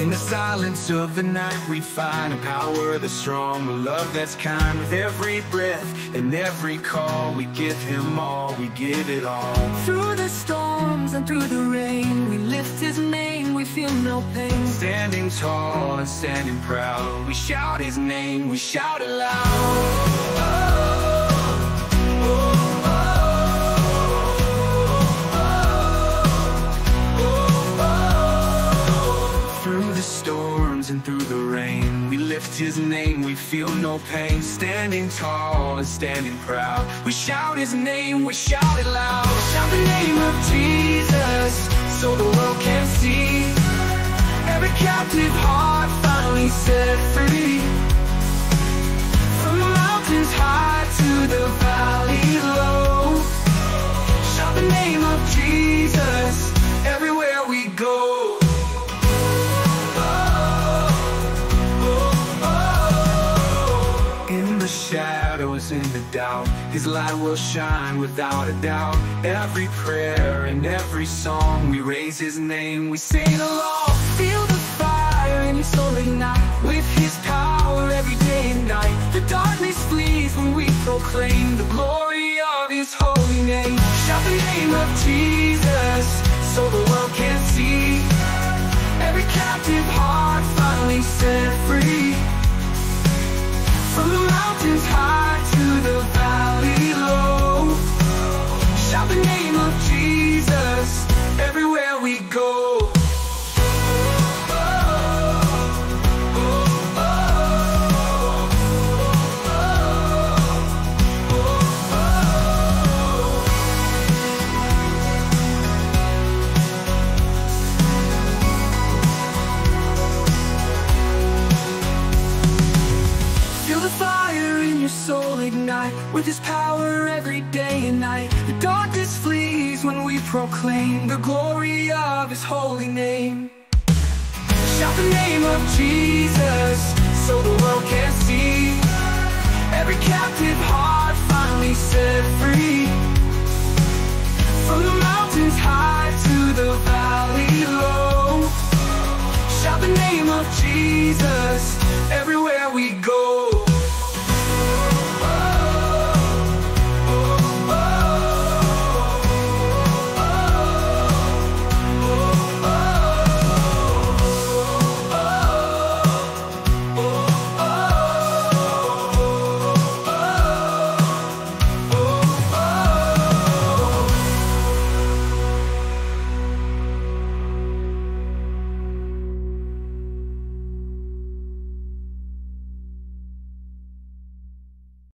In the silence of the night we find a power that's strong A love that's kind. With every breath And every call we give him all, we give it all. Through the storms and through the rain We lift his name, we feel no pain. Standing tall and standing proud We shout his name, we shout it storms and through the rain. We lift his name, we feel no pain. Standing tall and standing proud. We shout his name, we shout it loud. Shout the name of Jesus So the world can see. Every captive heart finally set free. From the mountains high to the valley low. Shout the name of Jesus. Everywhere doubt, His light will shine without a doubt. Every prayer and every song, we raise His name, we sing along. Feel the fire in your soul ignite with His power every day and night. The darkness flees when we proclaim the glory of His holy name. Shout the name of Jesus ignite With his power every day and night. The darkness flees when we proclaim The glory of his holy name. Shout the name of Jesus So the world can see. Every captive heart finally set free. From the mountains high to the valley low. Shout the name of Jesus everywhere we go